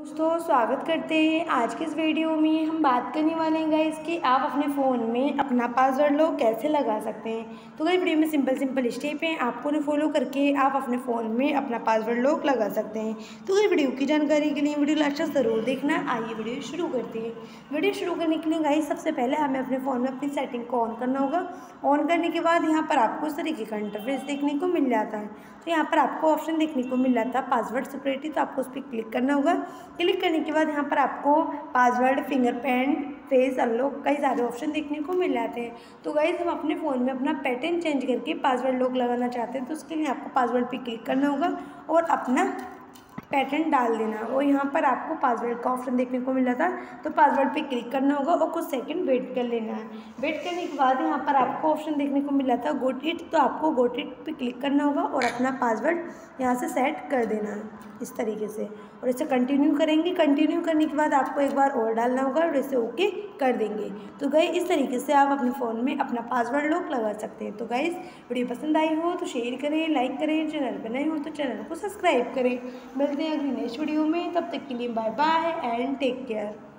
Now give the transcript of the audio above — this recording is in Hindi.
दोस्तों, स्वागत करते हैं आज के इस वीडियो में। हम बात करने वाले हैं गाइस कि आप अपने फ़ोन में अपना पासवर्ड लॉक कैसे लगा सकते हैं। तो गाइस वीडियो में सिंपल सिंपल स्टेप हैं। आपको उन्हें फॉलो करके आप अपने फ़ोन में अपना पासवर्ड लॉक लगा सकते हैं। तो गाइस वीडियो की जानकारी के लिए वीडियो लास्ट ज़रूर देखना। आइए वीडियो शुरू करते हैं। वीडियो शुरू करने के लिए गाइस सबसे पहले हमें अपने फ़ोन में अपनी सेटिंग को ऑन करना होगा। ऑन करने के बाद यहाँ पर आपको इस तरीके का इंटरफेस देखने को मिल जाता है। तो यहाँ पर आपको ऑप्शन देखने को मिल जाता है पासवर्ड सिक्योरिटी तो आपको उस पर क्लिक करना होगा। क्लिक करने के बाद यहाँ पर आपको पासवर्ड फिंगरप्रिंट फेस अनलॉक कई सारे ऑप्शन देखने को मिल जाते हैं। तो गाइज़ हम अपने फ़ोन में अपना पैटर्न चेंज करके पासवर्ड लॉक लगाना चाहते हैं तो उसके लिए आपको पासवर्ड पे क्लिक करना होगा और अपना पैटर्न डाल देना। और यहाँ पर आपको पासवर्ड का ऑप्शन देखने को मिला था तो पासवर्ड पे क्लिक करना होगा और कुछ सेकंड वेट कर लेना है। वेट करने के बाद यहाँ पर आपको ऑप्शन देखने को मिला था गोट इट तो आपको गोट इट पे क्लिक करना होगा और अपना पासवर्ड यहाँ से सेट कर देना है इस तरीके से। और इसे कंटिन्यू करेंगे। कंटिन्यू करने के बाद आपको एक बार और डालना होगा और इसे ओके कर देंगे। तो गए इस तरीके से आप अपने फ़ोन में अपना पासवर्ड लॉक लगा सकते हैं। तो गाइस वीडियो पसंद आई हो तो शेयर करें लाइक करें, चैनल पर नए हो तो चैनल को सब्सक्राइब करें। मिलते हैं अगली नेक्स्ट वीडियो में। तब तक के लिए bye bye and take care